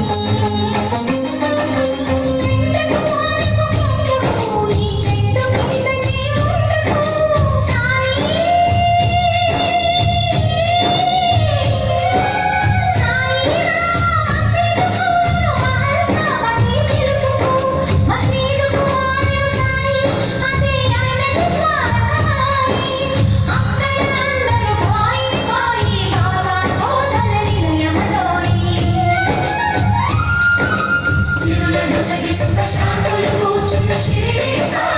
Thank you. to the you.